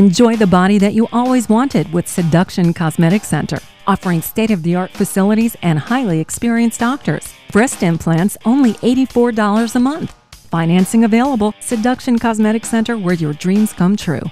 Enjoy the body that you always wanted with Seduction Cosmetic Center, offering state of the art facilities and highly experienced doctors. Breast implants only $84 a month. Financing available. Seduction Cosmetic Center, where your dreams come true.